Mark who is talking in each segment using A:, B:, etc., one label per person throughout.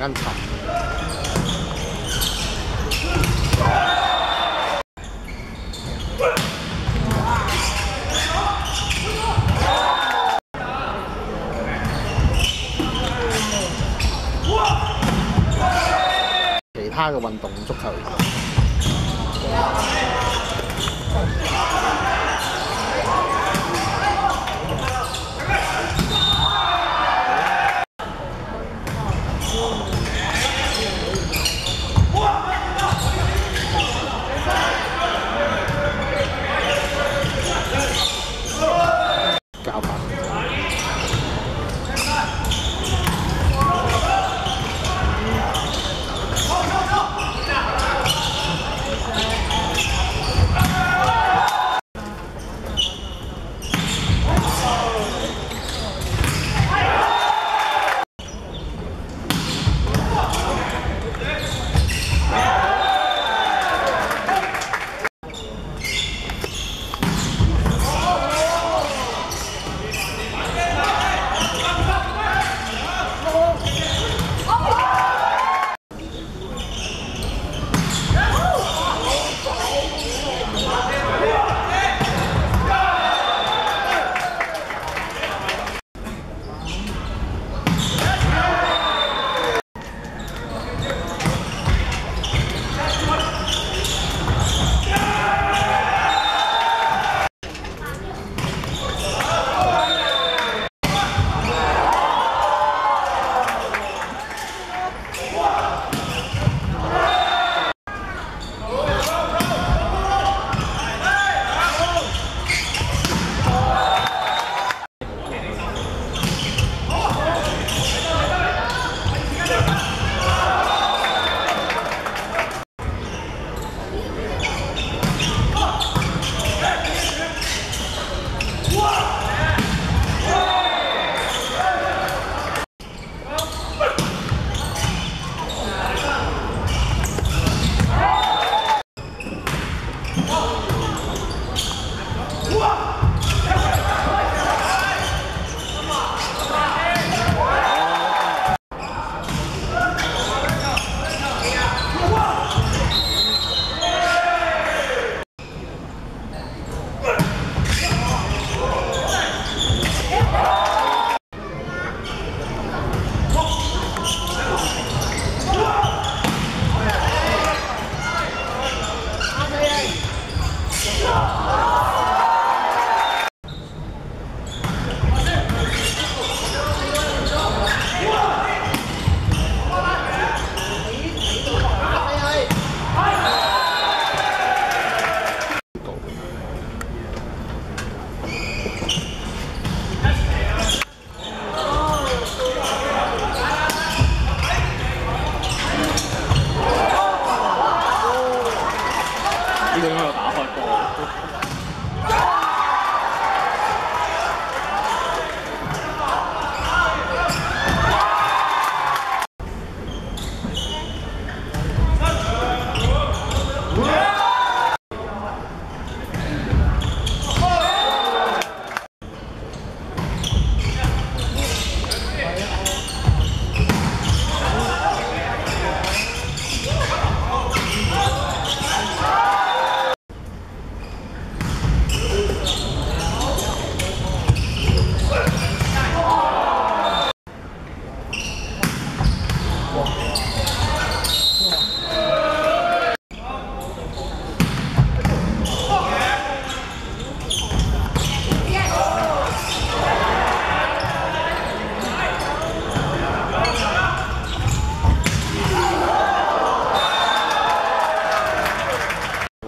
A: 恩沉。其他嘅運動足球。
B: up!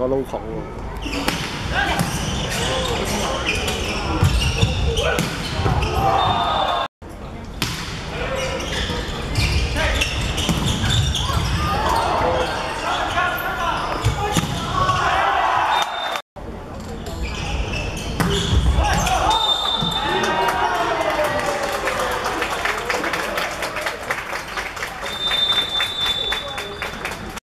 A: 漏跑了。